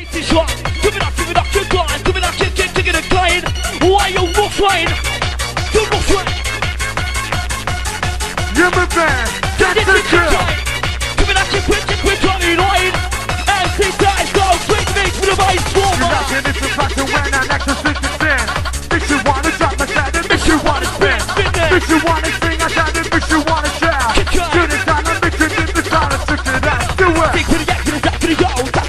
This is right. Give it up, give it up. Give it up, keep, keep, keep it going. Why you not flying? You not flying. You're my man. Give That's it the up, keep kill. going. Give it up, keep, keep, keep, keep going. Line. And see that go. Quick with a bass You're not getting this back to when next assistant's in. Makes you wanna drop my and makes you wanna spin. Makes you wanna sing and makes you wanna shout. It down and it in the and switch it out. Do it. Think to the yak, to the to the yo.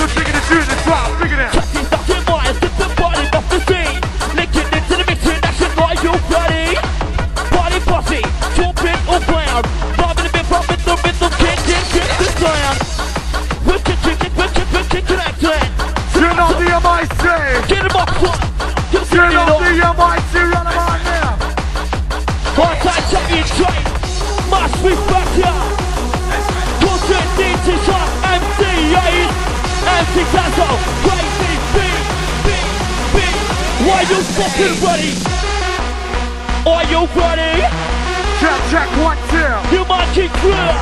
So digging it through the drop, fucking ready? Are you ready? Check, check, one, two. You might keep clear.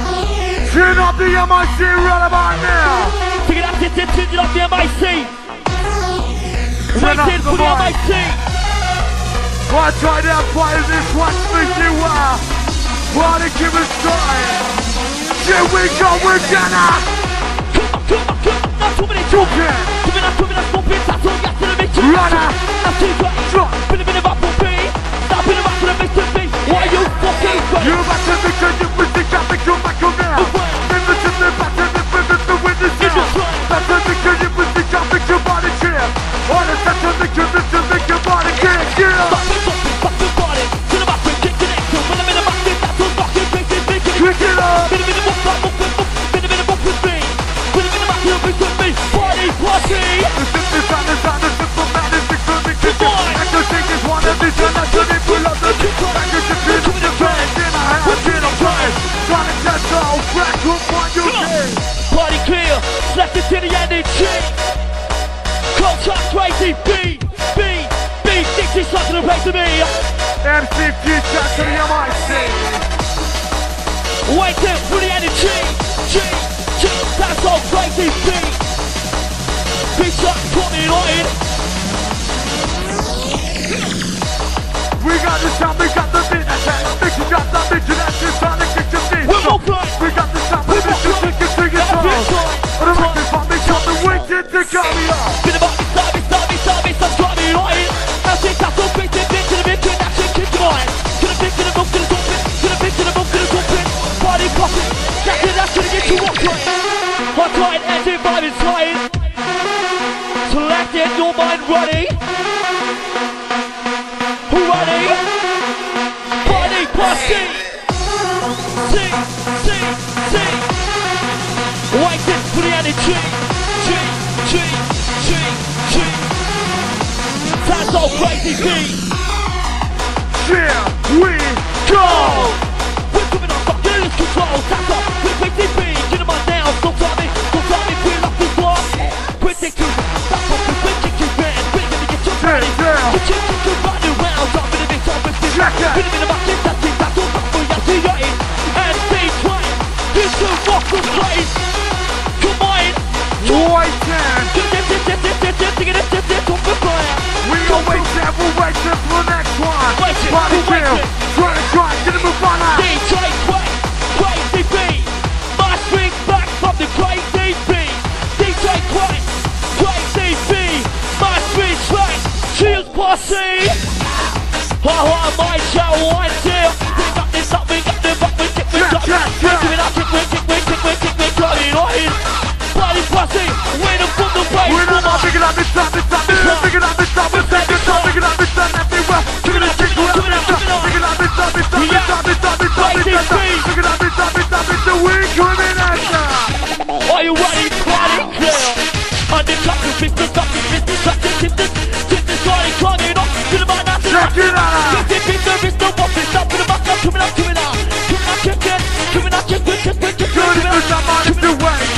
You know the MIC, them on now. It turn up the MIC. Turn up the for the mic. Try to play this one, speak you are. Wanna give us time. Here we go, we're gonna. Come on, come on, come on. Not too many jump. in. Coming up, coming up, bumping, that's all, got to the mix. Runner. Now two got. Been a bit of up for me. Stop in the back to me. Why you with the traffic, now. The back to you with the traffic, your body chill. On the touch of the good, to your body kick, yeah. Stop it, stop it, stop the body. To the back, kick next one. When I'm in the back, that's all fucking crazy, crazy. Kick it up. Been a bit of bump, bump, bump, bump. Been a bit of me. A bit of me. Party, party. And that's what it will up the kick. Back to the beat of the band, in a hand, in a plan. Trying to catch all back up on your. Party clear. Left it to the energy. Culture crazy. B, it up, That's all crazy beat. Here we Go! We're coming on, fuck lose control. That's all. We're crazy beat. Get them on now. Don't tell me, don't tell me. We're off this block. Predict you. That's what we're predict you, man. We're gonna get your Hey, money. girl. The chick is good. I'm gonna be top of this. Check that. Been in the market, that's it. That's all. That's all. That's it. And stay trying. This is rock the place. We always have a wait till for the next one. Waiting, Body kill, try to try, get him a out. DJ Quay, crazy beat. My swing back from the crazy beat. DJ Quay, crazy beat. My swing back. Cheers, posse. Ha ha, my show, one, two. Not Come on. big it up, it's up, it's up, it's up, big it up, it's up, it's up, it's up, big it up, it's up, everywhere. Give it up, give it up, give it up, big it up, it's up, it's up, it's up, it's up, it's up, it's up, it's up, big it up, it's up, it's up, it's a weak criminal. Are you ready? Party clear. Undercover business, fucking business, fucking business. Tip this party coming up to the man that's Check it out. Tip it, there is no office. Up to stop the back, up, coming up, coming out. Coming out, kick it. Coming out, kick it, kick it, kick it, Good coming is out. the man, it's the way. Just did it,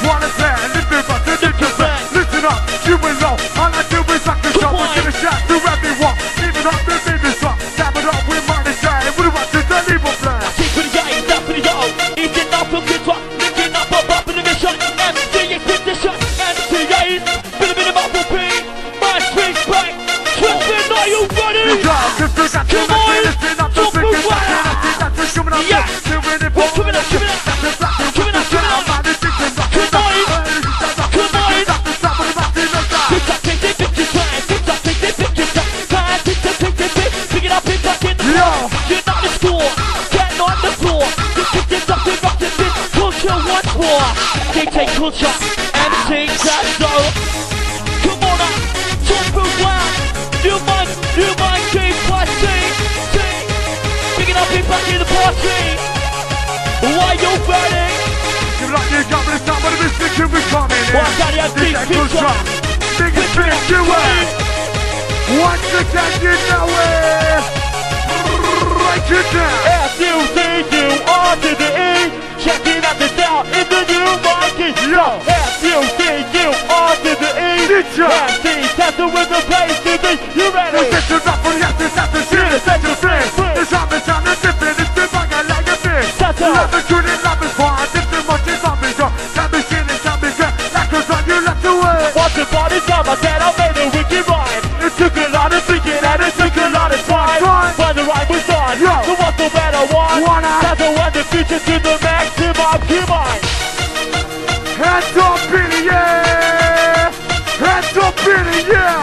the this dictate culture MC take. Come on up, talk for a. You might, you might keep watching. Picking up people back in the party. Why you burning? Give like you got it's not what it is, think you coming in. Why can't you culture? Biggest thing you wear. Once again, you know it. Break it down. S-U-C-U-R. Checking out the style in the new market. Yo, F-U-C-U on to the E. Last thing, that's the way the place to be. You ready? We set you up for the after, after shit. It's your friends. It's Robinson, it's infinite. It's the bugger like a fish. That's the opportunity. The future to the maximum Come on Hands up in the air! Hands up in the air!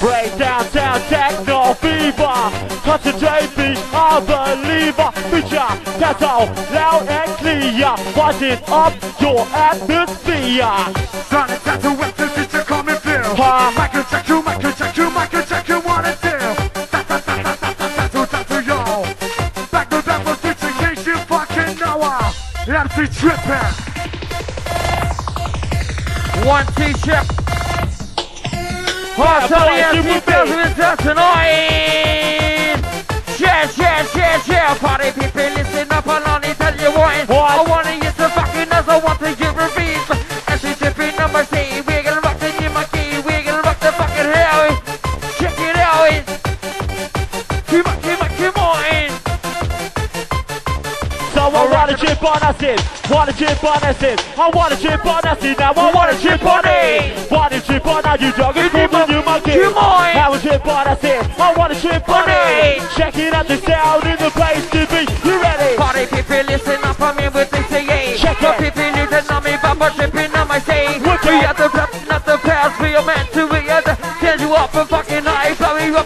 Break down, down, techno fever Concentrate me, a believer Feature, that's all, loud and clear Buzzing up your atmosphere Son, it's time to wet the future coming through. Huh? Michael check Hot Tony super 2009. Share, share, share, share. Party people, listen up and let me tell you what. What? I want to use the fucking as I want to on us in, wanna chip on us in. I wanna chip on us in, now I wanna chip on it Wanna chip on us, you jogging the new monkey. Come on. I wanna chip on us in, I wanna chip on it Checking out the sound in the place to be.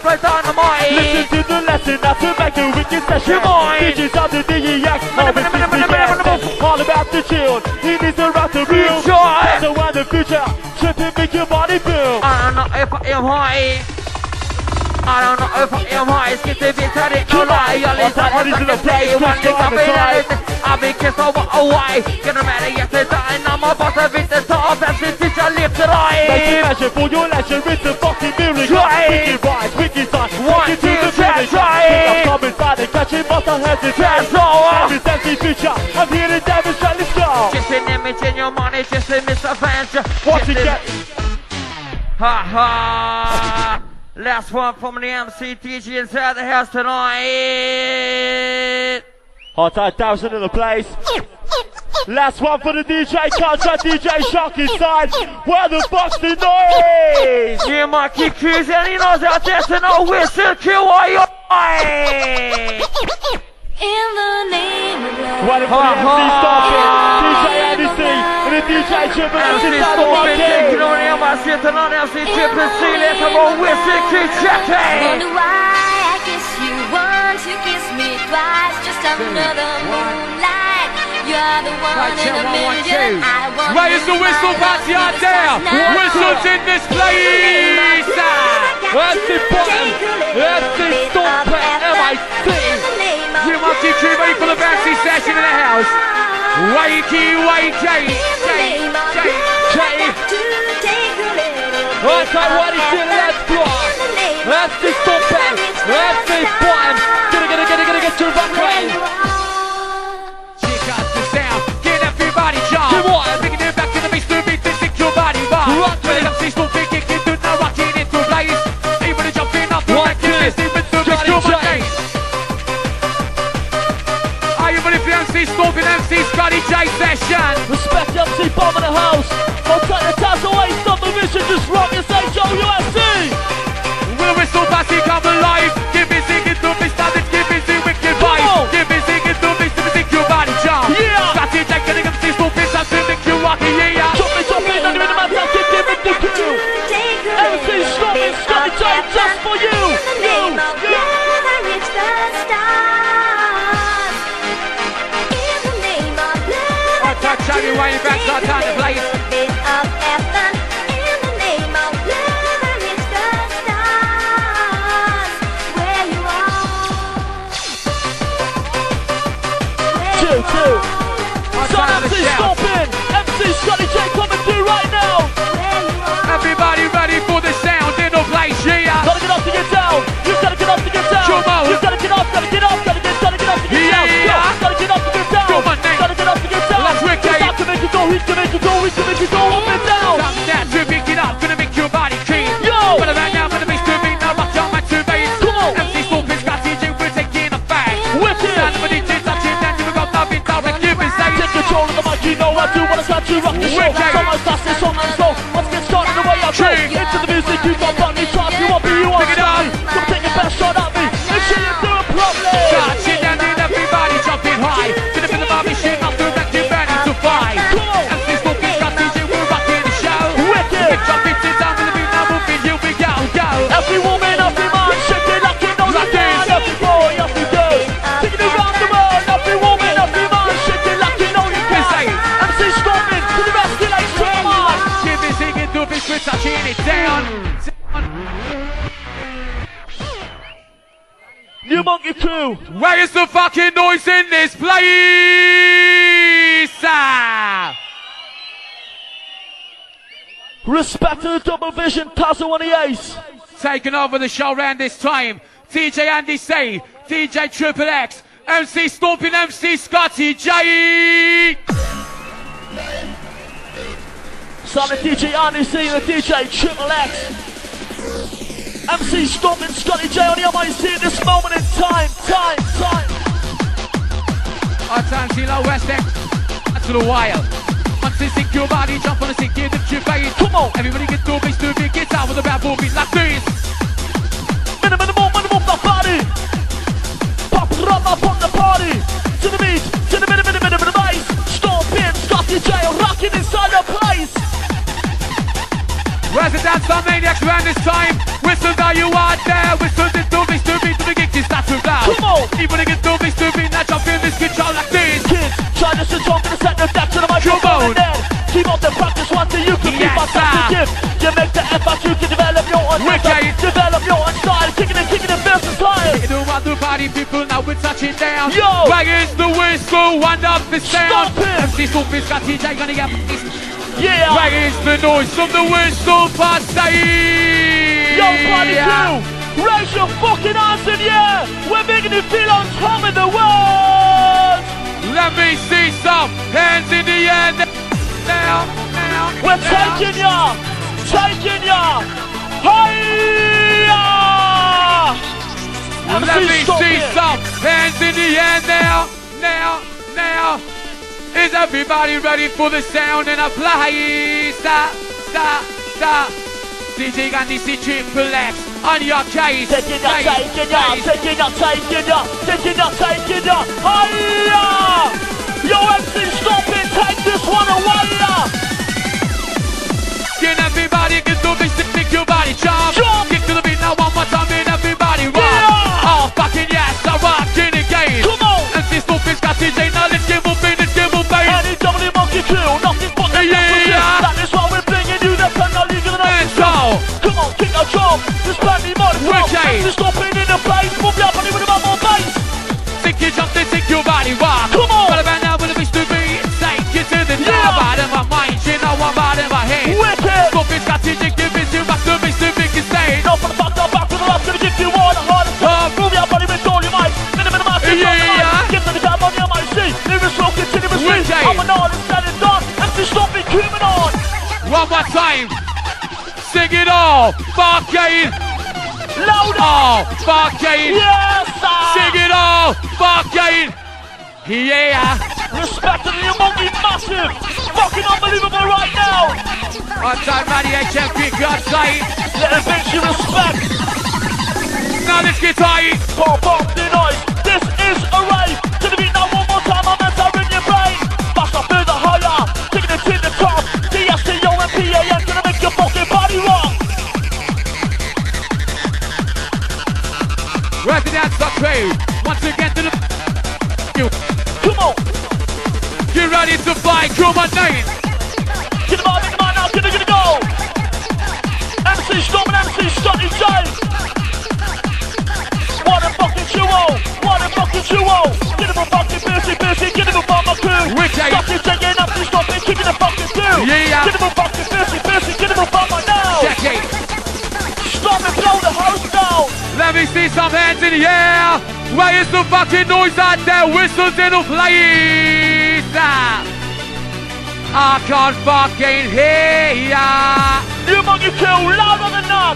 Up dynamite. Listen to the lesson, not to make a wicked session. On. Digits on the DEX, all about the chill, he needs to rock the real. That's the one the future, tripping make your body feel. I don't know if I am high. I don't know if I am high. Skip the beat, I didn't know lie. Y'all up, in the play place? one Chris thing on I've been I've kissed over away. Get a man yesterday, and I'm about to beat the top. That's the lift Make tonight. measure for your leisure, it's a fucking. Try it. Wicked rise, wicked sign, One, take to the finish. Think it. I'm coming by the catching, must not hesitate. All. Every empty future, I'm here to demonstrate, let's go. Just an image in your money, just a misadventure. Just again, a- Ha ha! Last one from the MC DJ inside the house tonight. hot tight thousand in the place. Last one for the DJ, contract DJ Shock inside. Where the fuck's the noise? Yeah, my keep cruising, he knows out there to know whistle QI. In the name of love. One for the Ha, MC ha. Stompin', DJ Andy C, and the DJ Triple X MC inside the Stompin' taking market. on the MC tonight, MC Triple C, let's have a whistle keep checking. Wonder why I kiss you once, you kiss me twice, just hmm. another moonlight. You're the one Right, in a one, one, million. want Raise the whistle by party out the there. Whistles in this place. That's the bottom. That's the Stompin' MIC. You must keep you ready for the fancy session in the house. Wakey, wakey, Jay, Jay, Jay. Right, I want to see let's go. That's the Stompin'. That's the bottom. Gonna, gonna, gonna, gonna get your back way. Come on. Bringing it back to the beat, to beat, to stick your body. Rock When it. to still thinking, to now rocking into place. Able to jump in off the back, get two. this even to Johnny make your J. money. Are you ready for MC Stomping MC Scotty J session? Respect MC Bomb in the house. I'll take the task away. Stop the vision. Just rock and say Joe UFC. Will whistle passing come alive? Show. Wicked. Sometimes fast and sometimes slow. Let's get started the way I go. Into the music, you got Crew. Where is the fucking noise in this place? Ah! Respect to the double vision, Tazo on the ace. Taking over the show round this time. DJ Andy C, DJ Triple X, MC Stomping, MC Scotty J. Silent DJ Andy C and the DJ Triple X. MC Storm and Scotty J on the mic here this moment in time, time, time. On time, West End That's the wire. On to sink your body, jump on the sink, give the chip bag. Come on, everybody get two beats, two beats, get out with a bad four like this. Minimum, minimum, minimum, the body, Pop rum up on the party. To the beat, to the minimum, minimum, minimum, ice. Storm pin, Scotty J, rocking inside the place. X around this time. Whistles are you out there? Whistles is do this to me to the gig is that too loud. Come on. Even if it's do this to me, now jump in this control like this. Kids, try to switch on to the set, the back to the microphone keep up the practice one till you can keep Yes, on top the sir. gift. You make the effort, you can develop your own Wicked. develop your own style, kicking and kicking and versatile. You know what the party people now we're touching down. Yo. Is the whistle? Wind up the sound. Stop it. MC Stupid's got TJ gonna get Yeah. Where is the noise from the whistle past Saeed? Yo, party crew, raise your fucking hands in the air. We're making it feel on top of the world. Let me see some hands in the air now. Now, now. We're now. taking ya, taking ya higher. Let me see some hands in the air now, now, now. Is everybody ready for the sound and a play? Stop, stop, stop. DJ Andy C Triple X on your case. Taking case, taking case. taking ya, taking ya, taking ya, taking ya higher. Yo, MC, stop it, take this one away. Can everybody get to this to make your body jump? Jump. Get to the beat now one more time and everybody rock. Yeah. Oh, fucking yes, I'm rocking again. Come on. MC Stupid's got DJ, now let's get moving, let's get moving. Any kill, nothing but the Yeah. yeah. That is why we're bringing you the penalty of the. Let's go. Come on, kick a drum. There's plenty more to come. Just stopping in the place. Move your body with about more bass. Sink your jump, then sink your body rock. Come on. But about now, will it be stupid? Take you to the Yeah. top. Out of my mind, you know I'm out of my head. Wicked. Stupid's got DJ, give it to One more time. Sing it all. Barcade. Louder. Oh, Barcade. Yes, sir. Sing it all. Barcade. Yeah. Respect to the monkey massive. Fucking unbelievable right now. On time, Matty HMP, God sight. Let it makes you respect. Now let's get tight. Pump up the noise. This is a rave. Make your fucking body rock. Right to dance up crew. Once again to the you. Come on. Get ready to fly. Crew my name. Get them out, get them out now. Get it, get it, go. MC Storm and MC J. What a fucking duo. What a fucking duo. Get them a fucking busy, busy. Get them a my crew. Wicked. Scotty J getting up, Stop it, kicking the fucking. Yeah. Get them a me see some hands in the air. Where is the fucking noise out there? Whistles in the place. Ah. I can't fucking hear ya. You monkey kill louder than that.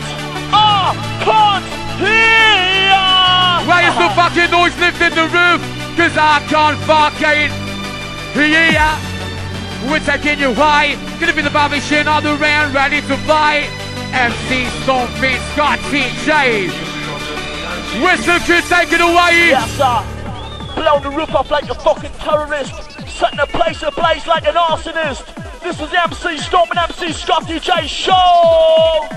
I can't hear. ya. Where is the fucking noise lifting the roof? Cause I can't fucking hear ya. We're taking you high. Gonna be the Bobby Shin on the round, ready to fly. MC Stomping Scotty J. Whistle to take it away. Yes, sir. Blow the roof off like a fucking terrorist. Setting the place ablaze like an arsonist. This is the MC Storm and MC Scotty J show.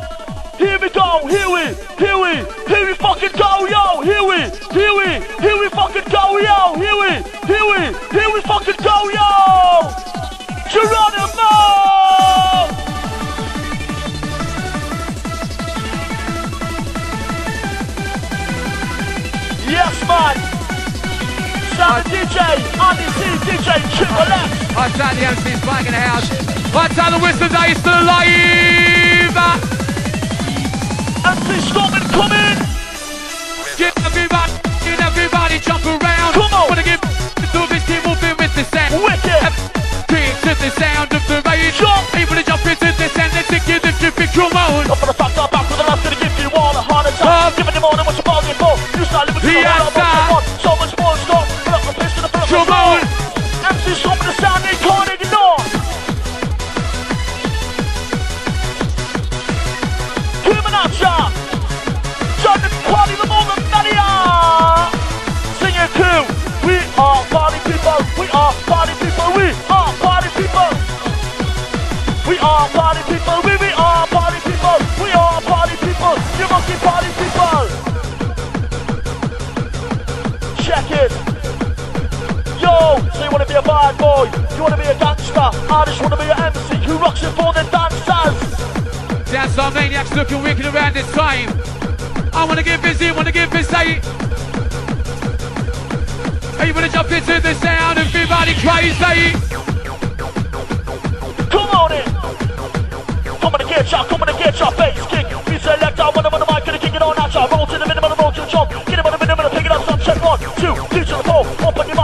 Here we go, here we, here we, here we fucking go, yo. Here we, here we, here we fucking go, yo. Here we, here we, here we fucking go, yo. Geronimo! Yes, man. Sam the DJ, Andy C, DJ Triple X. Time the MC's playing in the house. One time the Whistles are still alive. MC Stormin coming. Get everybody, get everybody jump around. Come on. Wanna get to this team moving with the sound. Wicked. To the sound of the rage. Jump. Able to jump into this and then take it if you pick your own. Up for the fact I'm back wanna be a gangster? I just wanna be an MC who rocks it for the dancers. Dance our maniacs looking wicked around this time. I wanna get busy, wanna get busy. Hey, you wanna jump into the sound and everybody crazy? Come on in. Come on and get ya, come on and get ya, bass kick. We select our one of the mic, gonna kick it on at ya. Roll to the minimum, roll to the top. Get him on the minimum, pick it up, some check one, two, three to the four. Open your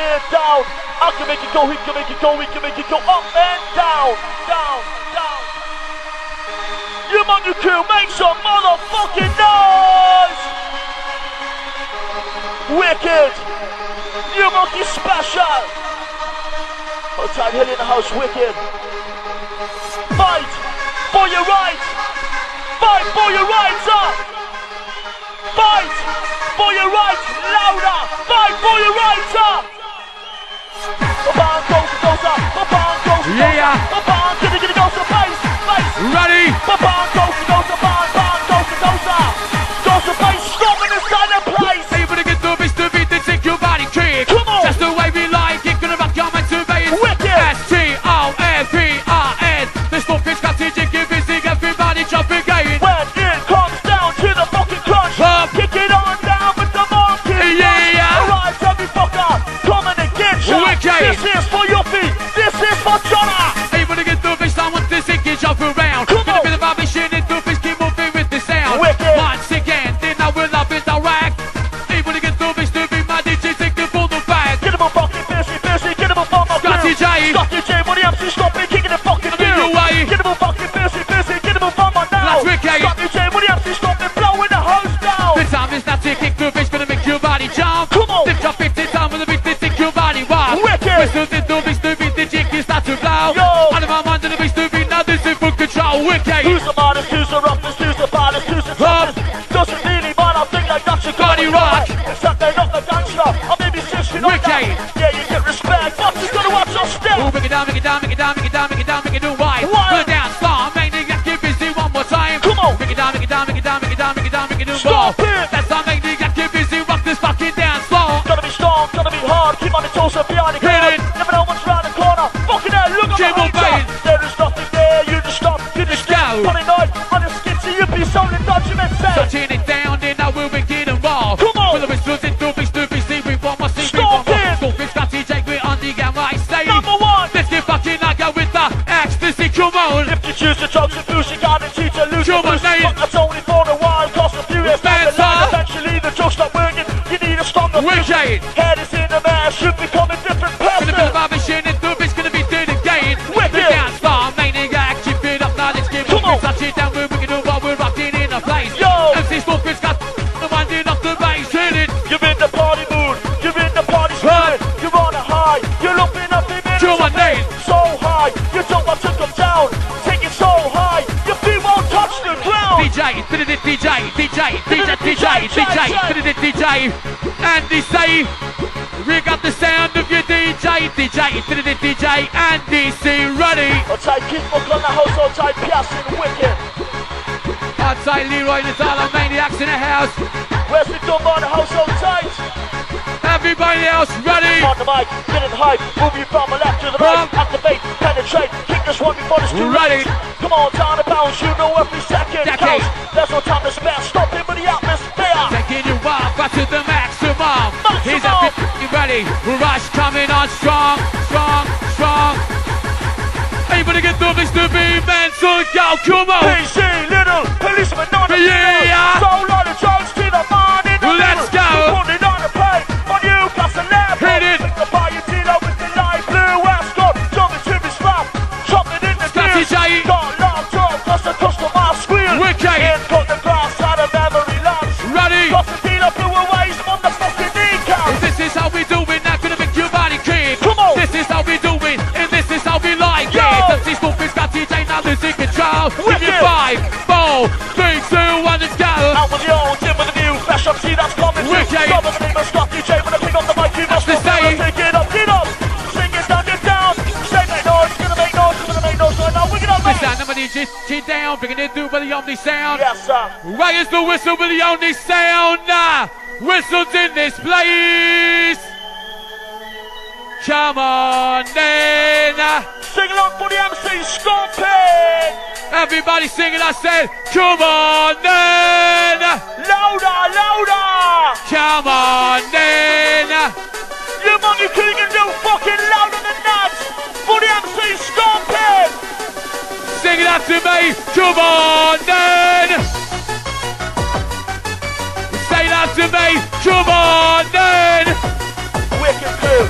It down. I can make it go, he can make it go, we can make it go up and down, down, down. You man, you crew, make some motherfucking noise! Wicked! You monkey special! Outside hill in the house, wicked! Fight for your rights! Fight for your rights up! Fight for your rights! Louder! Fight for your rights up! Yeah. up! Wicked. Whistle the the bitch, the jig is start to blow. Yo. Out of my mind, the bitch, the beat, now this is full control. Wicked. Who's the modest, who's the roughest, who's the baddest, who's the toughest? Doesn't really matter, I think like that's your Body rock. They're not the gangster, or maybe since you know Wicked. that. You be sounding dodgement say. Touching it down, then I will begin and roll. Come on. With the whistles and doobies, doobies, see we want my see Stop want more. it, got TJ, we're on the gamma, I say. Number one. Let's get fucking like with the ecstasy, come on. If you choose to drugs DJ, DJ, it, DJ. And they say, we got the sound of your DJ, DJ, did it, DJ, and DC ready. Outside Kid on the house, outside Piazza Wicked. Outside Leroy Natala, maniacs in the house. Where's the dumb on the house outside? Everybody else ready. On the mic, getting hype, move you from the left to the right, activate, penetrate, kick this one before it's too Ready. Come on, time to bounce, you know every second Decade. counts. There's no time ready. Rush coming on strong, strong, strong. To get through this to be mental. Go, come on. PC, little policeman the Yeah. sound. Picking it through for the only sound. Yes, sir. Right is the whistle for the only sound. Nah, whistles in this place. Come on then. Sing along for the MC Scorpion. Everybody singing, I said, come on then. Louder, louder. Come on then. Your money king and you fucking louder. it up to me. Come on, then. Say that to me. Come on, then. Wicked crew.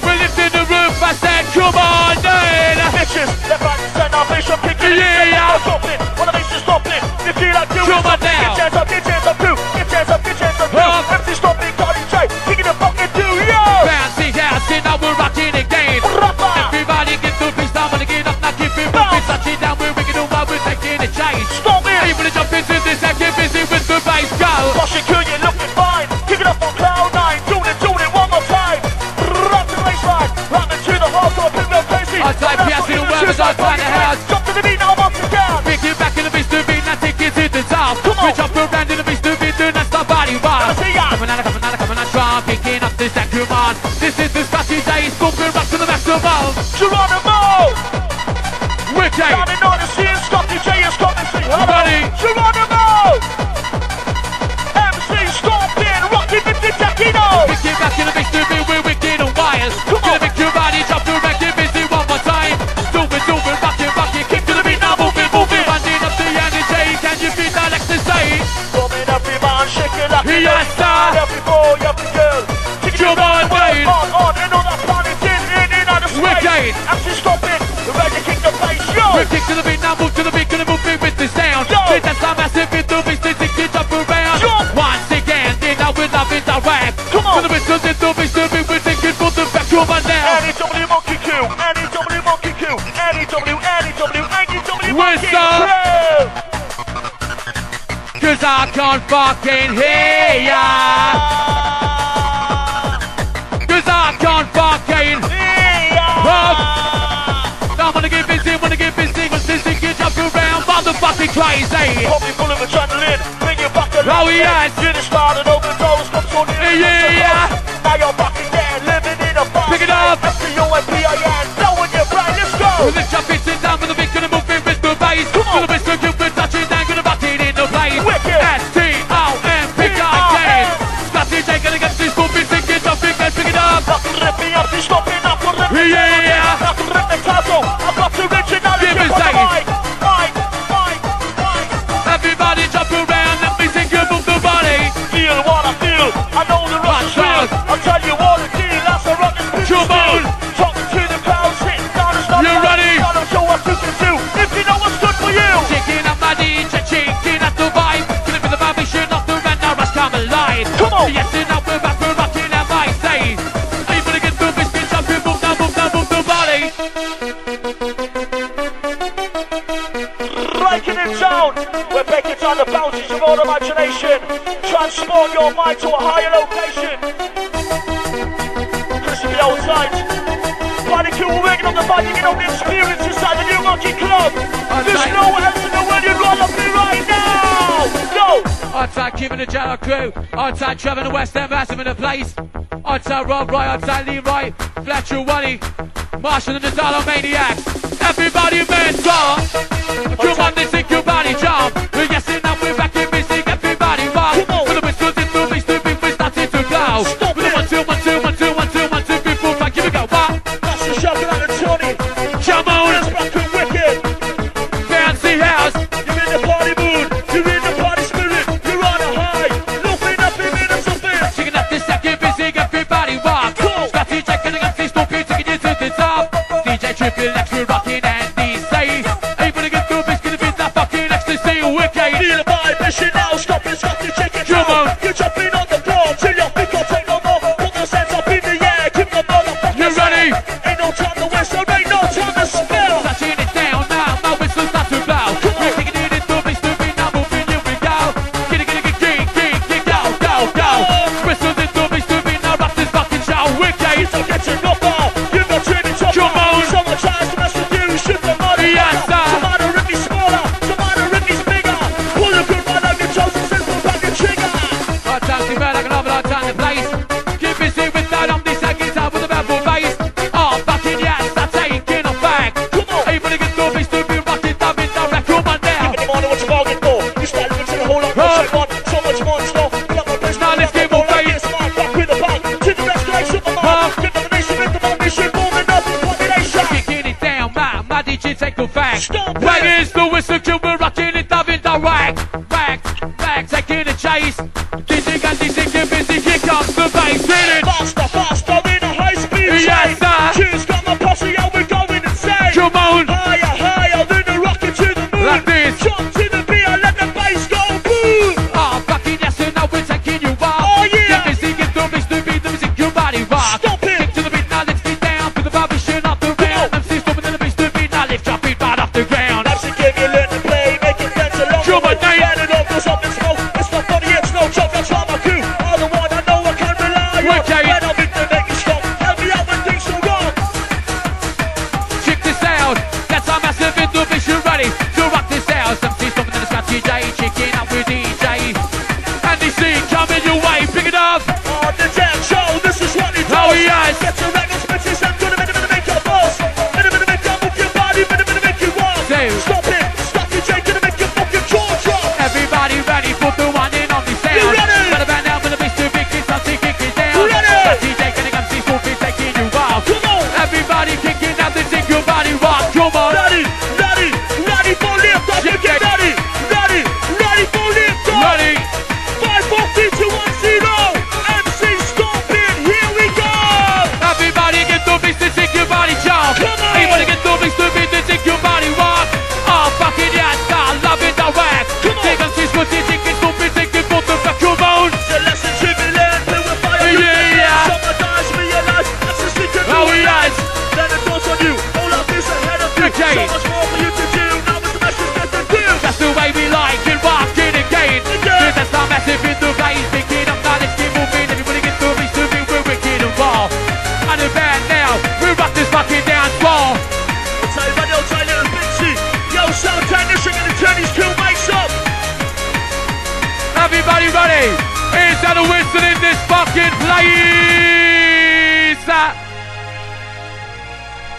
We're lifting the roof. I said, come on, then. Bitches, left hand, center, bishop, picking. Yeah, yeah. Stop it. Wanna make you stop it. If you like to, come on now. I'm. Cause I can't fucking hear ya. Cause I can't fucking hear ya. I'm gonna get busy, I'm gonna get busy, cause this thing gets up around motherfucking crazy. Pop me full of adrenaline, bring it back alive. Oh yes. Get it started, open doors, come to the Yeah. down the fountains of all imagination. Transport your mind to a higher location. Listen to the old tight. Panic you waking up the band, you can only experience inside the new Monkey Club. There's no else in the world you'd rather be right now. No! Outside Cuban the Jello crew. I Outside Trevor and West End, massive in the place. I Outside Rob Roy, Lee Wright. Fletcher Wally, Marshall and the Zalo Maniacs. Everybody mental. Come on, this your body jump. We're guessing up. we're back in missing. Everybody rock. Come on.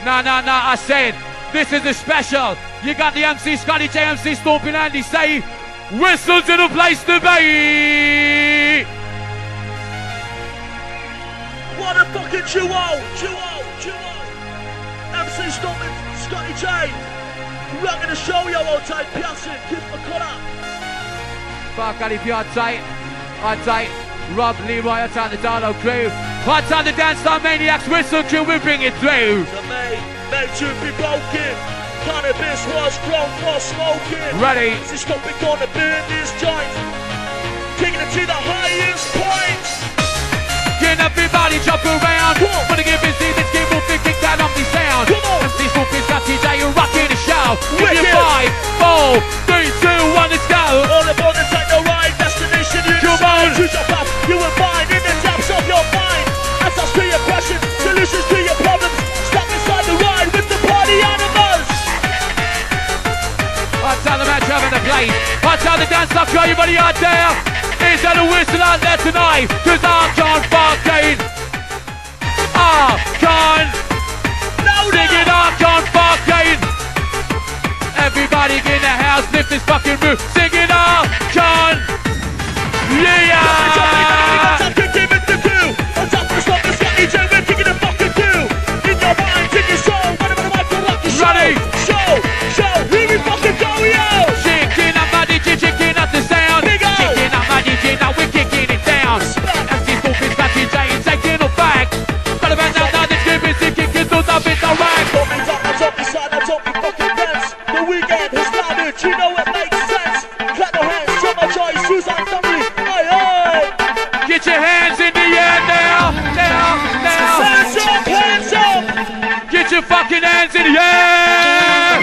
No, no, no. I said, this is a special. You got the MC Scotty JMC stomping Andy. Say, whistle to the place to be. What a fucking duo! Duo! Duo! MC Stomping, Scotty J. Rocking the show, yo, all tight. Piazza, keep the collar. Fuck, if you are tight. Rob Leroy, hot tight, the Darlo crew. Hot time the Dance Star Maniacs, Whistle crew, we bring it through nature be broken. Cannabis was grown for smoking. Ready. This topic gonna burn this joint. Taking it to the highest point. Can everybody jump around? Wanna get busy, this game will be kicked out of the sound. Come on. And these movies got today, You rocking the show. Wicked. Five, four, three, two, one, let's go. All aboard the techno ride, destination you Come on. Choose your path, you will find in the depths of your mind. Answers to your passion, solutions to your having a blade. Watch out the dance floor, everybody out there. Is there a whistle out there tonight? Cause I'm John Barkane. I'm John. Loading it up, John Barkane. Everybody in the house, lift this fucking roof. Sing it up, John. Yeah. Hands in the air!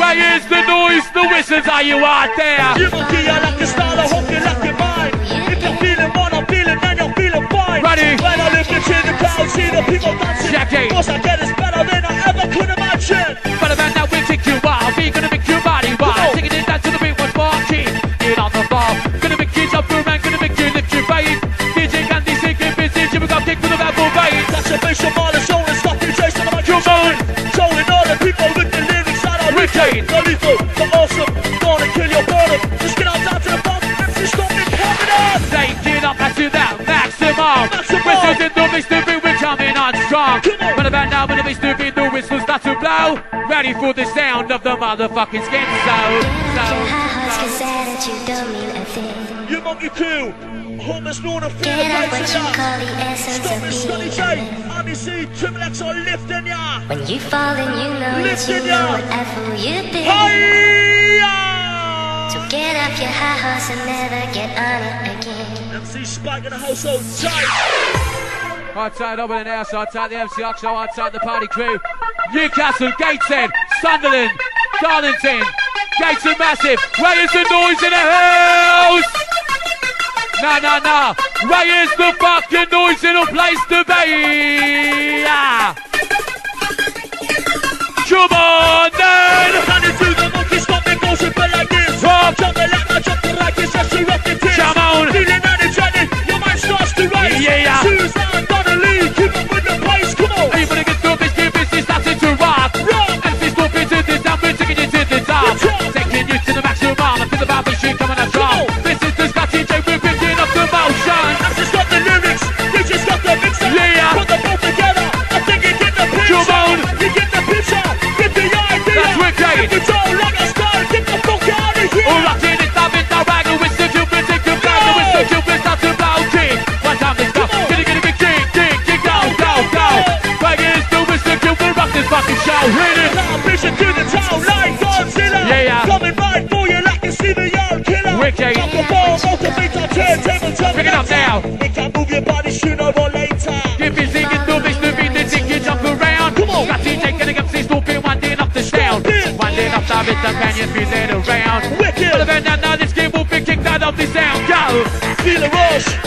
Where is the noise, the whistles, are you out there? You like style, I hope you like your mind. If you're feeling what I'm feeling, then you're feeling fine. Ready? When I lift the chin, the crowd see the people dancing. Jackie. Of course I get it. Strong. But about now, when the mix to be the whistles start to blow. Ready for the sound of the motherfucking skin so. So. can that you don't mean a thing. You monkey crew. Homeless Lorna feel the Get up what you call the essence Stop of it, being J. a man. RBC, Triple X are lifting ya. When you fall, then you know that Listen, you know y'all. what fool you've been. Hiya! So get off your high horse and never get on it again. MC Spike in the household tight. Outside the house, outside the MC Oxo, outside the party crew. Newcastle, Gateshead, Sunderland, Darlington, Gateshead Massive. Where is the noise in the house? No, no, no. Where is the fucking noise in a place to be? Ah. Come on, then. Coming. This is Scotty J. Winding up the rhythm, and you feel it around. Wicked. But now, now this game will be kicked out of the sound. Go. Feel the rush.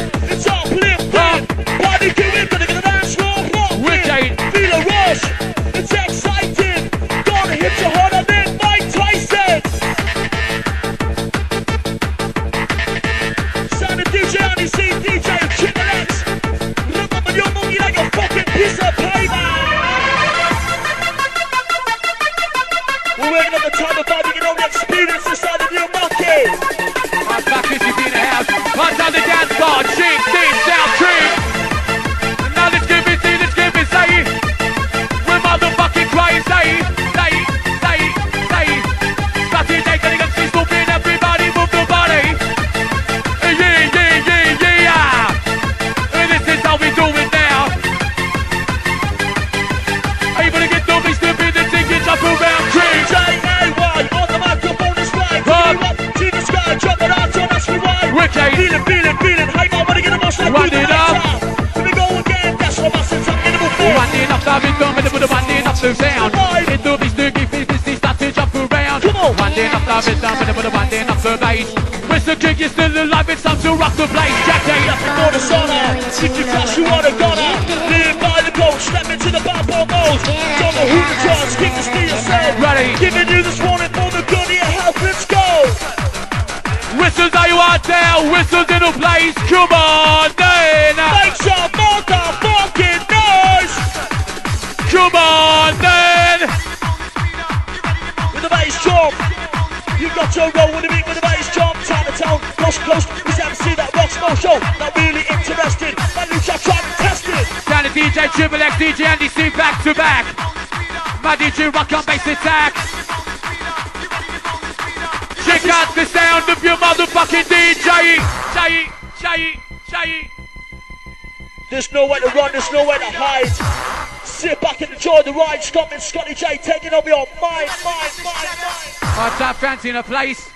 The. Where's the kick is still alive, it's time to rock the place. Jackie. For the sauna, eh? if you flash, you wanna gonna Live by the code, step into the bumper mode Don't know who to trust, keep this to yourself Ready. Giving you this warning for the good of your health, let's go Whistles are you out there? Whistles in the place. Come on, Got roll with the beat with the bass drum Town to town, coast coast We have to see that rock smoke show Not really interested, my new track trying to test it Down to DJ Triple X, DJ Andy C back to back. My DJ Rock on bass attack. Check out the sound of your motherfucking DJ. Jay, Jay, Jay. There's nowhere to run, there's nowhere to hide. Sit back and enjoy the ride. Scott and Scotty J taking over your mind, mind, mind, mind. What's that fancy in a place?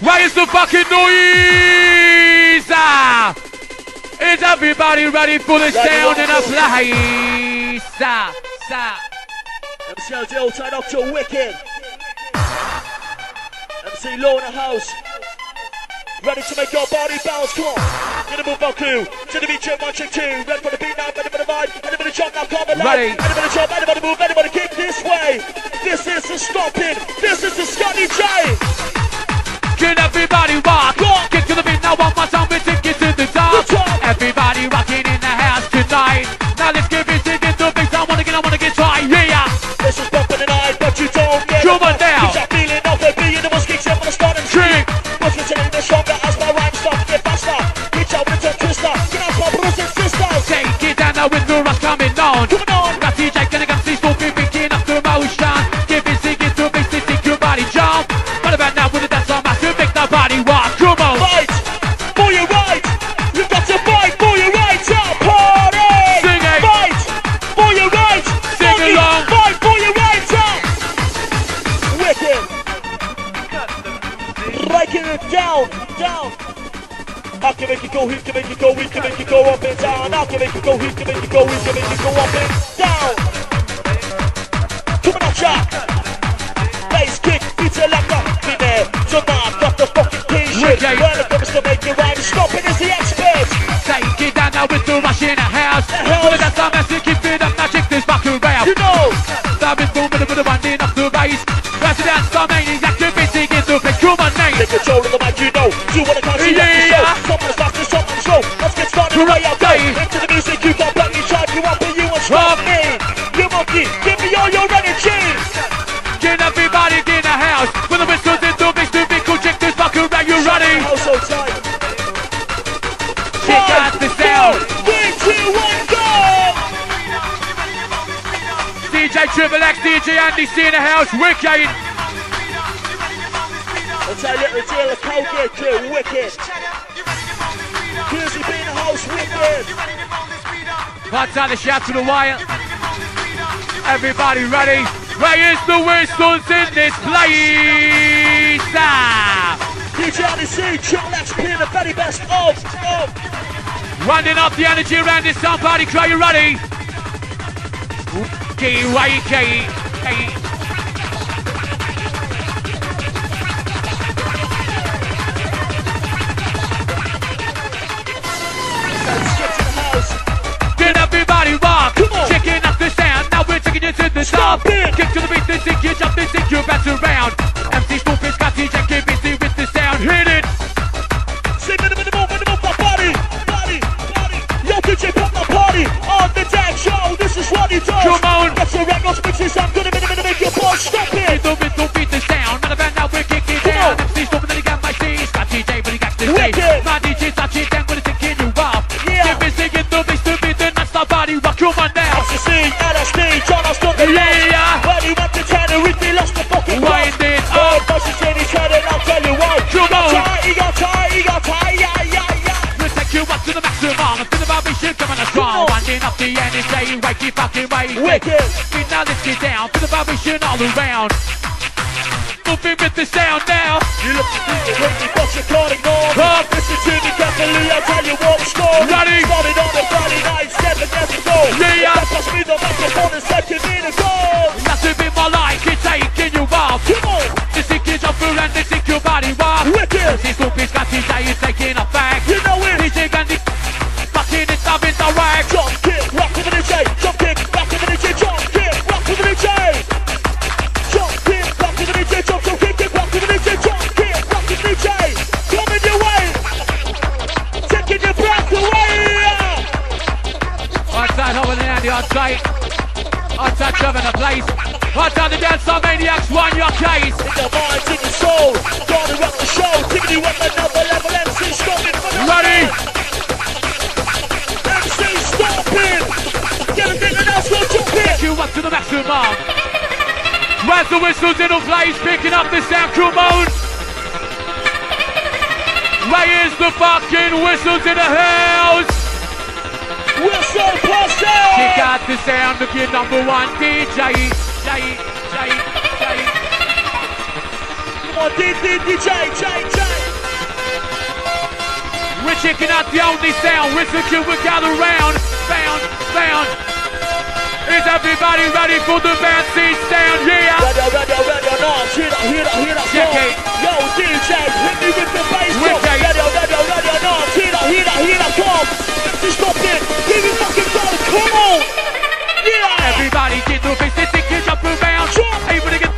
Raise the fucking noise! Ah! Is everybody ready for the Ready, sound in a place? Ah, ah. MC Joe tied up to Wicked. MC Low in the house. Ready to make your body bounce, come on. The move on crew. To the beat, check one, check two. Ready for the beat now, ready for the vibe. Anybody jump now, come alive. Ready. Anybody jump, anybody move, anybody kick this way. This is the stomping. This is the Scotty J. Can everybody rock? Rock. Get to the beat now one more time, we take it to the top. The top. Everybody rocking in the house tonight. Now let's give it to the beat. I wanna get, I wanna get right. Yeah. This is bumping the night, but you don't get Come Must be telling the stronger as my rhymes stuff get faster. Reach out with a twister. Get out my brothers and sisters. Say, get down now with rumors coming on. Coming on. Now DJ gonna come these still go, he can make it go, we can make it go up and down. I can make it go, he can make it go, we can make it go up and down. Coming at ya. Bass kick, beat selector, be there. Tonight, got the fucking t-shirt. Wicked. When it comes to make it right, stopping is the expert. Take it down now with the rush in the house. house. With the massive, keep it up check this back around. You know, Stop it, boom, with the winding up the bass. That's the dance on maniac, you're busy, get the place. Come on, take control of the mic, you know. Do what I can't see, Yeah. yeah. show. Someone's fast and someone's slow. Let's get started right out there. Okay. Into the music, you got black, you charge, you up and you stop me. You monkey, give me all your energy. Get everybody in the house. With the whistles in the mix, the big cool check this back around, you ready? House so tight. Check out the sound. Three, two, one, go! DJ Triple X, DJ Andy C in the house, wicked. I'll tell you, it's all a Colgate crew, wicked. Wicked. Let's out the shout to the wire. Everybody ready? Where is the whistles in this place? Ah. DJ Andy C, Triple X, the very best of, of. Rounding up the energy around this sound party crowd, you ready? Okay, okay, Kick to the beat, then sink you, jump, then sink you, bounce around. Around. Moving with the sound now. You look at me, but you can't ignore me. Up. Listen to me carefully, I'll tell you what the story. Ready. Started on a Friday night, seven years ago. Yeah. That cost me the microphone and second me to go. That's a bit more like it taking you off. Come on. Just think you jump through and they think your body rock. Wicked. This stupid got DJ is taking a Where's the whistles in the place, picking up the sound, come on. Where is the fucking whistles in the house? So posse. She got the sound of your number one DJ. J, J, J. Come on, DJ, DJ, J, J. We're checking out the only sound. Whistle Q will gather round. Sound, sound. Is everybody ready for the fancy sound? Yeah. Radio, radio, hear that, hear that, hear that Check it. Yo, DJ, hit me with the bass drum. Wicked. Radio, radio, radio, no, hear that, hear that, hear that song. Just stop it, give me fucking go, come on. Yeah. Everybody get the bass, they think you jump around. Jump. Everybody get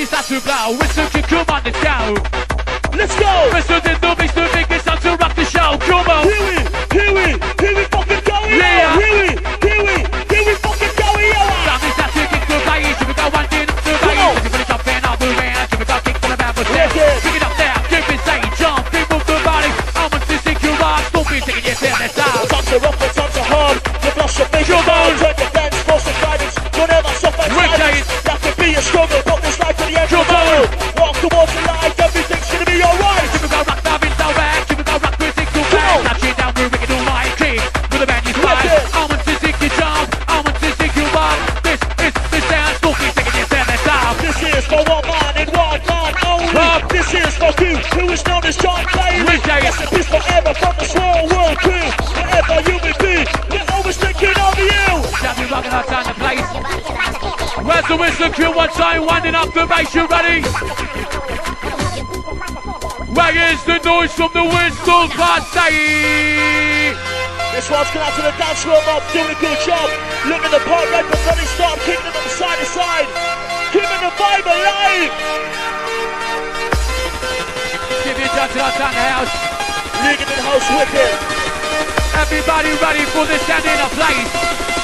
si ça se bat, où est-ce que commande les Let's go! Reste des do de Winding up the you ready. Where is the noise from the whistle party? This one's going out to the dance floor, Bob, doing a good job. Look at the part right before they start, kicking them from side to side. Keeping the vibe alive. Give your judge our down the house. League in the house whipping. Everybody ready for the standing a place.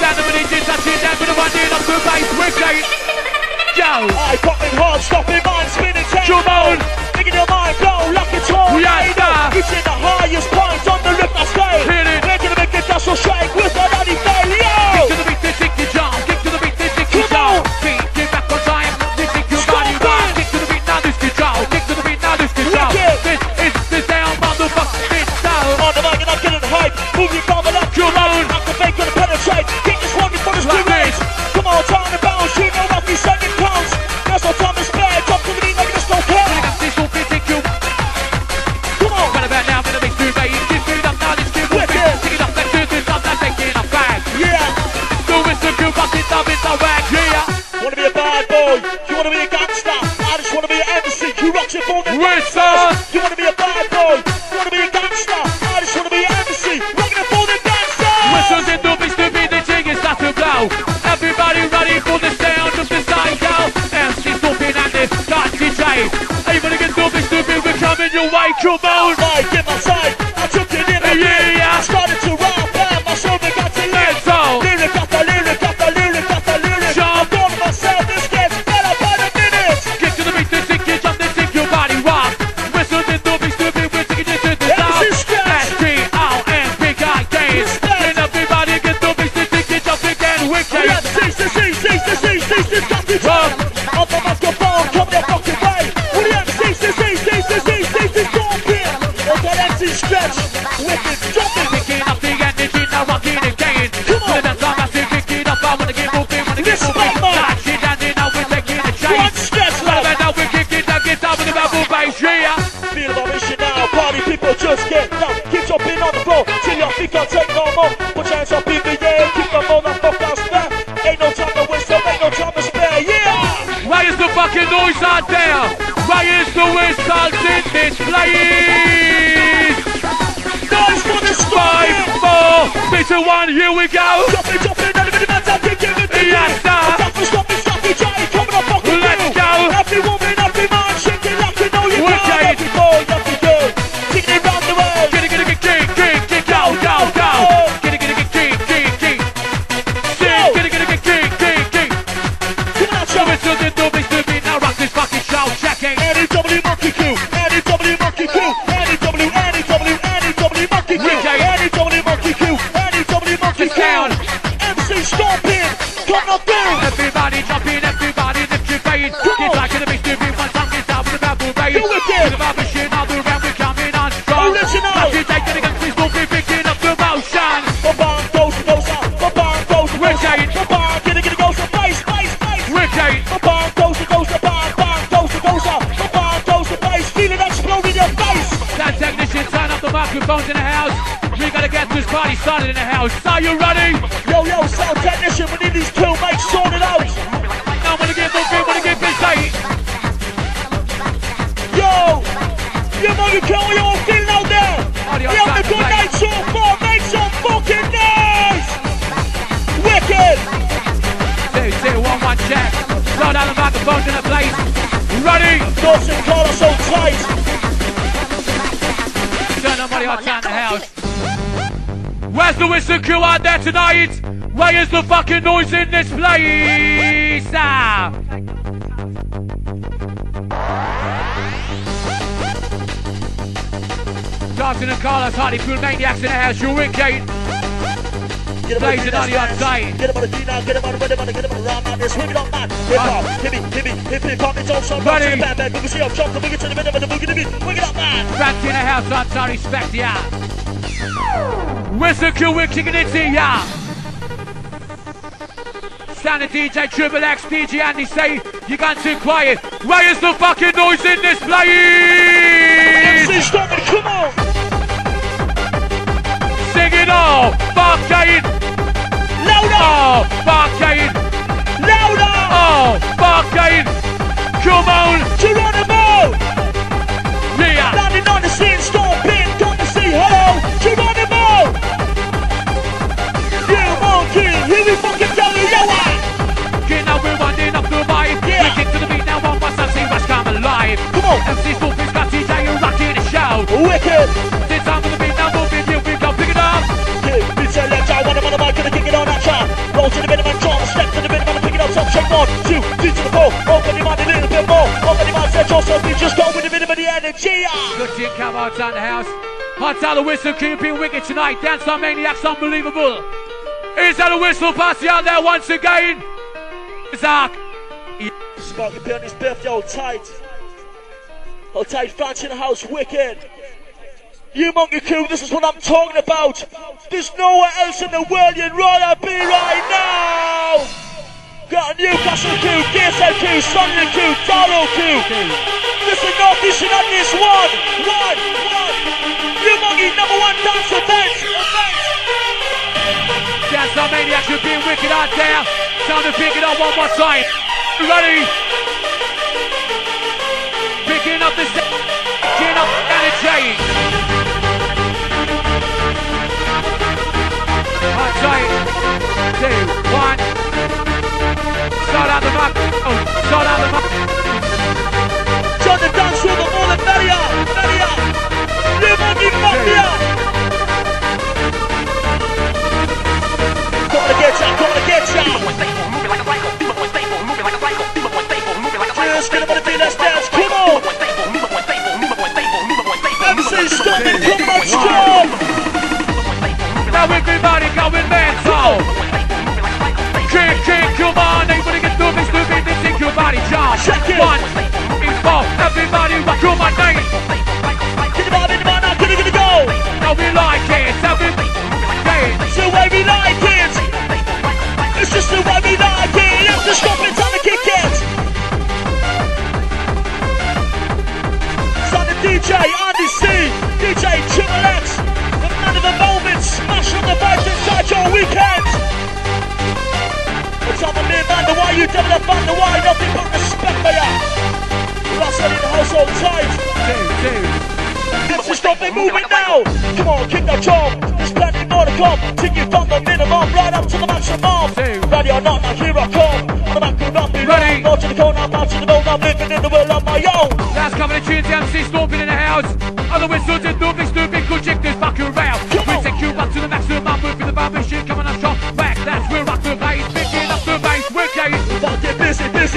Stand up and engine touching down the one in up two place. We're go. I pop him hard, stopping him mind, spin and take. Jumon. Big your mind, blow like a tornado. Yada. It's in the highest point on the river scale. Hit it. Making a big dash shake with an anti-failure. microphone, mic in my side. I took it in my yeah. I started to run. just get down. Keep jumping on the floor till your feet can't take no more. Put your hands up in the air, keep the on that fuck out. Ain't no time to waste, there ain't no time to spare, yeah. Why is the fucking noise out there? Why is the whistles in this place? Noise for the this Five, four, three, two, one, here we go. Jumping, jumping, everybody, man, I'm give it the yes. phones in the house. We gotta get this party started in the house. Are you ready? Yo, yo, sound technician, we need these two mates sorted out. Now I'm gonna get moving, wanna get busy. Yo, you know you can all feeling out there. We have the good night so far, make some fucking noise. Wicked. Two, two, one, one, check. Slow down the microphones in the place. Ready? Dawson, Carlos, so tight. Money on down the house. Where's the whistle crew out there tonight? Where is the fucking noise in this place? Ah. Dawson and Carlos Hardy, Pool Maniacs in the house. You're wicked. Get him on the it on the dance. outside. Get him on the feet now, get him on the rhythm, get him on the round now. This swing it up, man. Hip hop, hip hip hip hip hip hop. It's all so much Ready. in the band, man. Boogie, see up, jump the boogie to the rhythm, and the boogie to beat. Swing it up, man. Back in the house, on sorry, respect ya. Whistle crew, we're kicking it to ya. Standard DJ, Triple X, DJ Andy say you got too quiet. Where is the fucking noise in this place? MC, stop it, come on. Sing it all, Barcade. Louder, Oh, Barcade. louder. Oh, Barcade. Come on, Geronimo. yeah. Landing on the scene, stomping, on the sea. Hello, Geronimo. You monkey, here we fucking you, yo, ah. Get now we're winding up the vibe. Yeah. We get to the beat now, one must see what's come alive. Come on. MC Scorpion's got DJ, you're rocking the show. Wicked. Roll to the minimum, drop, step to the minimum, pick it up, top, shake one, two, three to the four. Open your mind a little bit more. Open your mind, set yourself, you just go with the minimum, the energy. ah. Good shit, come on, down the house. Hot out the whistle, keep being wicked tonight. Dance on maniacs, unbelievable. Is that a whistle party out there once again? Zark. Sparky P on his birthday, hold tight. Hold tight, fans in the house, wicked. You monkey crew, this is what I'm talking about. There's nowhere else in the world you'd rather be right now. Got a Newcastle crew, DSL crew, Sunderland crew, Darrow crew. Listen up, listen on this one. One, one. You monkey number one dance event. event. Dance on maniacs, you're being wicked out there. Time to pick it up one more time. Ready? Picking up the. Picking up energy. Hot tight. Two, one. Start out the map. Oh, out the map. Turn the dance floor, the the merrier, merrier. You monkey mafia. Come on, get ya, come on, get ya. Just get up on the beat, let's dance, come on. MC, stop it, come on, strong. Now everybody going mental. Kick, kick, come on. Everybody get stupid, stupid. Then take your body, it. One, is four. Everybody rock on my name. Get the vibe in the man now, get it, get it, go. Now we like it. It's the way we like it. Up, my man, man? The why you the fun, the why nothing but respect for ya. It in the house household tight. Let's just stop it moving now. Come on, kick that drum. There's plenty more to come. Take it from the minimum right up to the maximum. Two. Ready or not, now here I come. On the back will not be Ready. Go to the corner, bounce to the bone. I'm living in the world on my own. Last coming to tunes, MC Scorpion in the house. Other whistles and stupid, stupid, good chick, this fucking around. We take you up to the maximum. I'm moving the vibration, coming up strong. Back, that's where rock the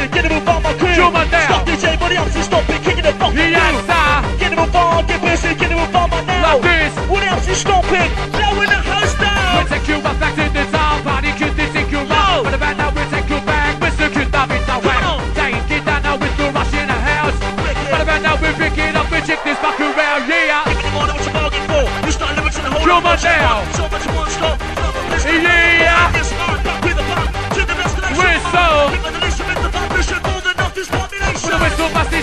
busy. Get it move on my crew. On now. Stop DJ, buddy, I'm just stop it. Kicking the fucking sir. Get it move on, get busy. Get it move on my now. Like this. What else is stopping? Now in the house now. We'll take you back to the town. Party kid, this ain't you Yo. But band now we'll take you back. Mr. Kid, that is the way. Take it down now with the rush in the house. But band now we'll pick it up and check this back around, yeah. Give me the morning, what you bargain for? You start limiting the whole on now. compas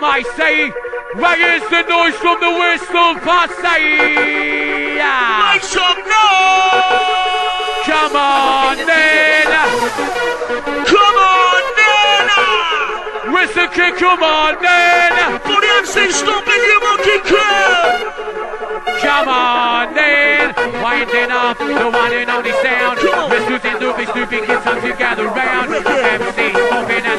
am I saying? Where is the noise from the whistle past? Make some noise! Come on then! Come on then! Whistle kick, come on then! For the MC, stop it, you monkey kid! Come on then! Winding up the one and only sound. We're suiting, looping, stupid, get some together round. MC, open up.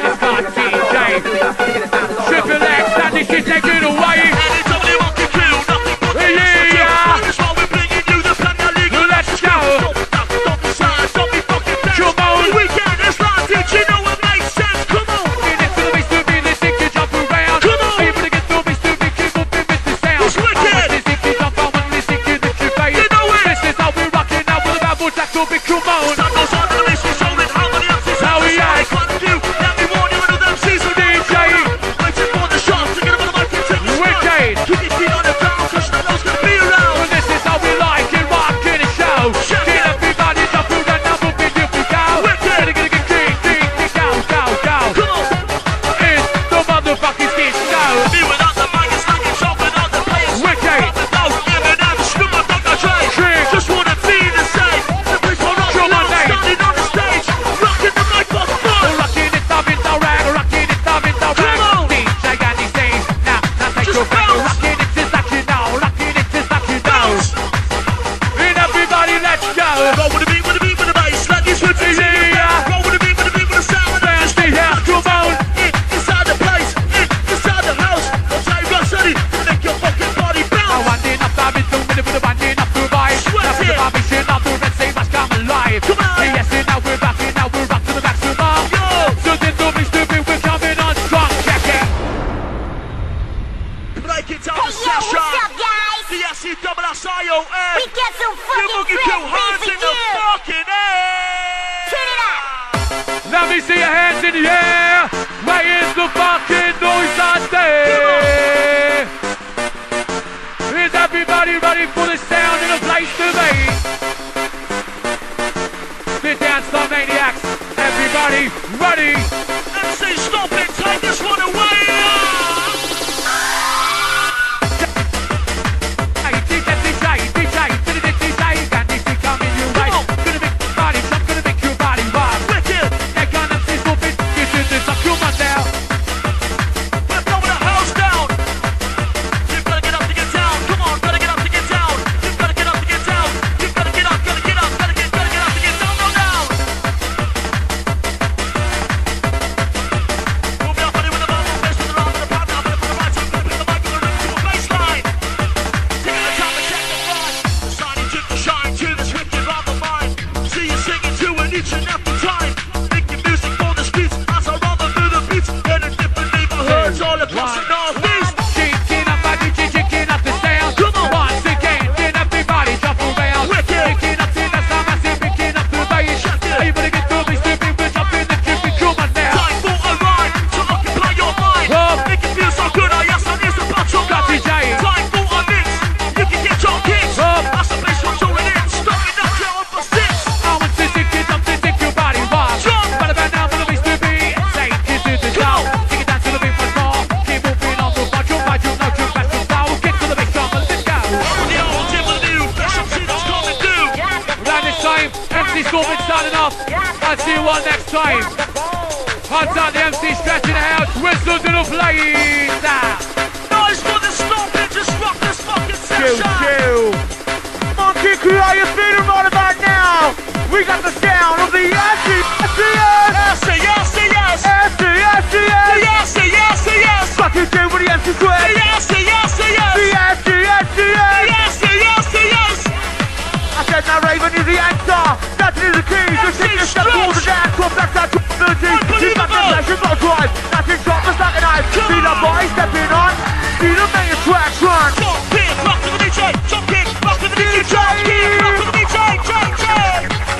now Raven is the answer. That is the key. That's the sickness that pulls it down. Come back down to ability. He's back and flesh, you've got drive. That's his shot for starting out. See the boy stepping on. See the main attraction. run. Top pin, back to the DJ. Top back to the DJ. Top pin, back to the DJ. JJ.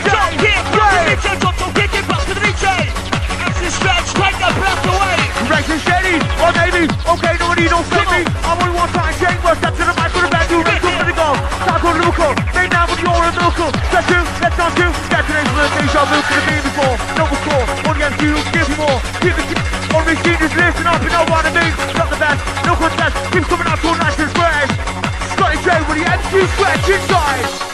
Top pin, back to the DJ. Top back to the DJ. That's stretch, take the breath away. Racing steady, oh, or maybe, okay, nobody don't stop me. Deja vu to the main before. Number four, one against two, give me more. Keep the on me seniors, listen up, you know what I mean. Not the best, no contest, Keep coming up to a nice and fresh. Scotty J with the MQ scratch inside.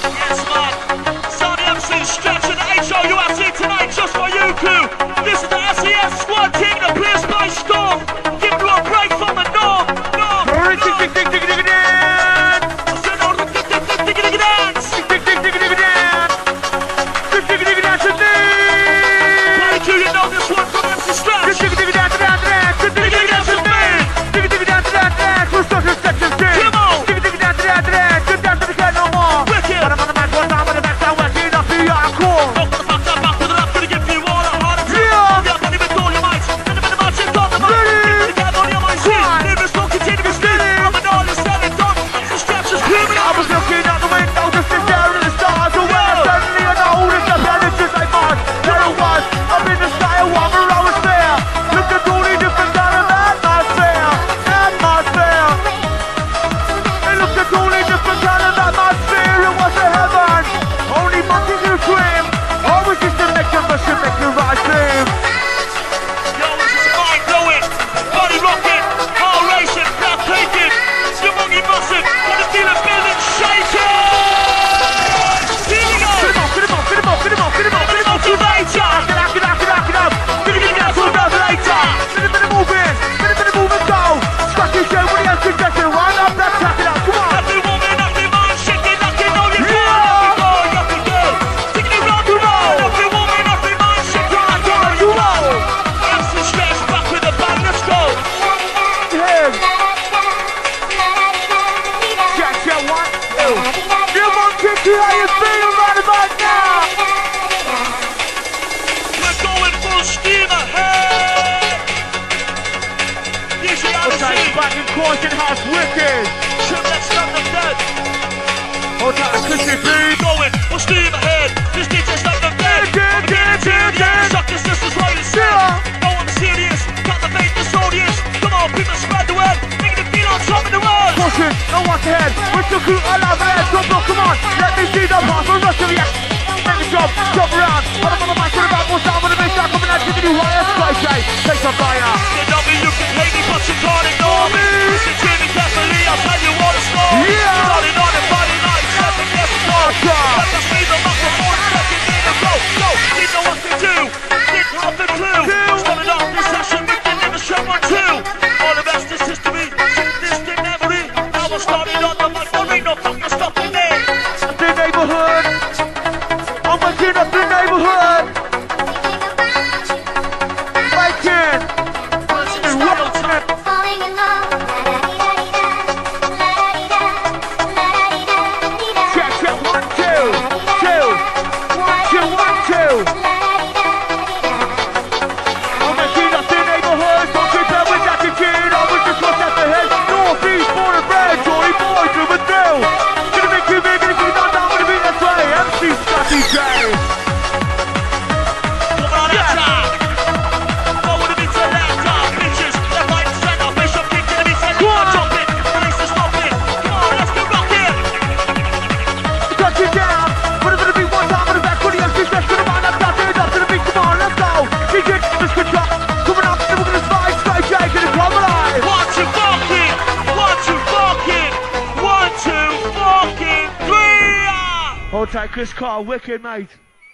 Hold tight, Chris Carr, wicked, mate.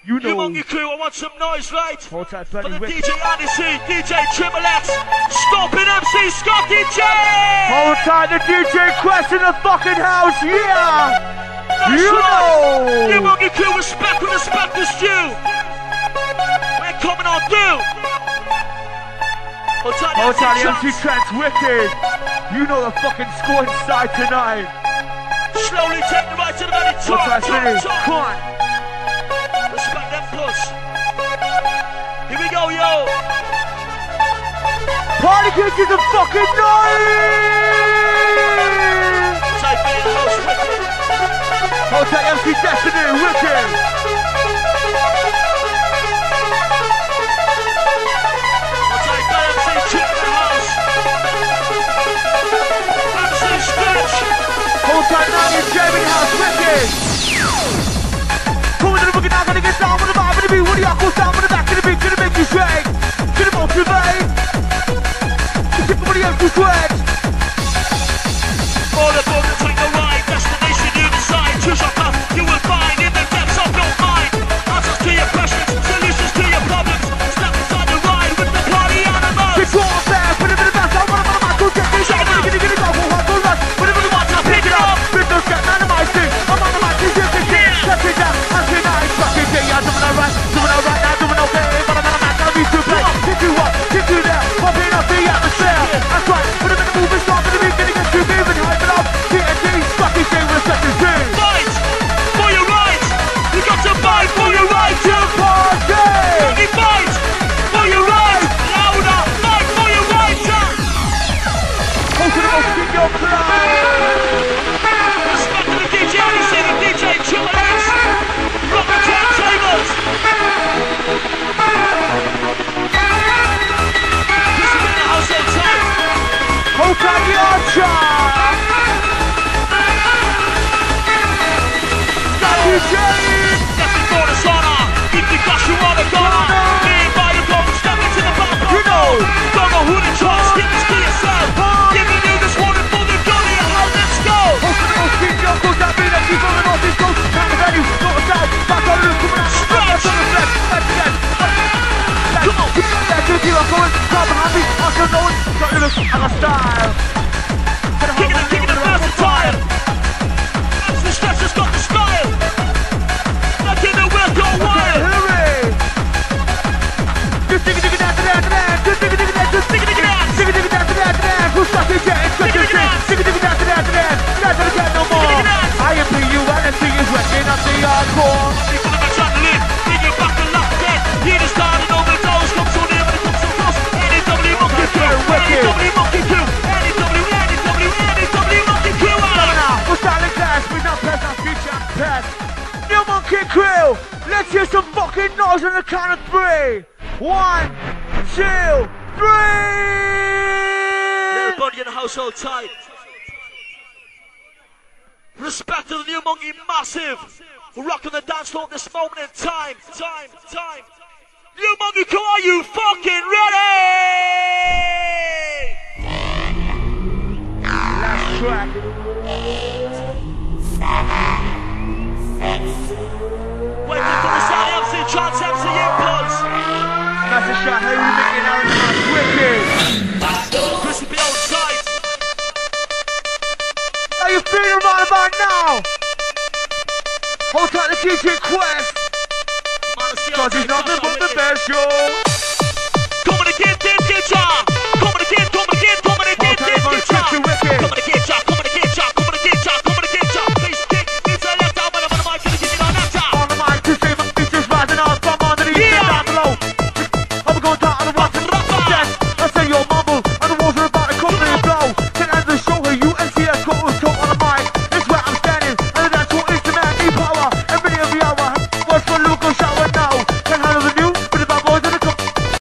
You know. You want your crew, I want some noise, right? Hold tight, For the wicked. DJ Odyssey, DJ Triple X, stomping MC Scotty J. Hold tight, the DJ Quest in the fucking house, yeah! That's you right. know! Humongy crew, respect, respect is due! We're coming on through! Hold tight, MC tracks, wicked! You know the fucking score inside tonight! Slowly take the right to the belly, Hold top, tight, Benny. top, top. Come on! Respect them plus. Here we go, yo. Party kids is a fucking noise! Type in house wicked. Tight, MC Destiny, wicked! Now, gonna get down with the vibe the beat. What y'all go down with the back of the beat? Gonna make you shake, gonna can know it. Got the look and a style. Kicking it, kicking it, versatile. As the stretch has got the style. Nothing that will go wild. Just dig it, down to to that. Just dig it, dig it, down, just dig it, dig it, down. Dig it, dig it, down to to. Who's stuck in jet? It's just a thing. Dig it, dig it, down to to. That's not again no more. I am and thing is wrecking up the hardcore. Fucking noise on the count of three. One, two, three. Little buddy in the household tight. Respect to the new monkey massive. We're rocking the dance floor at this moment in time. Time, time. New monkey crew, are you fucking ready? Last track. Waiting for the sound Chance MCU pods. That's a shot. How you making Aaron Cross wicked? Chris will be outside. How you feeling right about now? Hold tight the DJ Quest. Cause it's nothing but the best show. Coming again, then get ya. Coming again, coming again, coming again, then get ya. Coming again,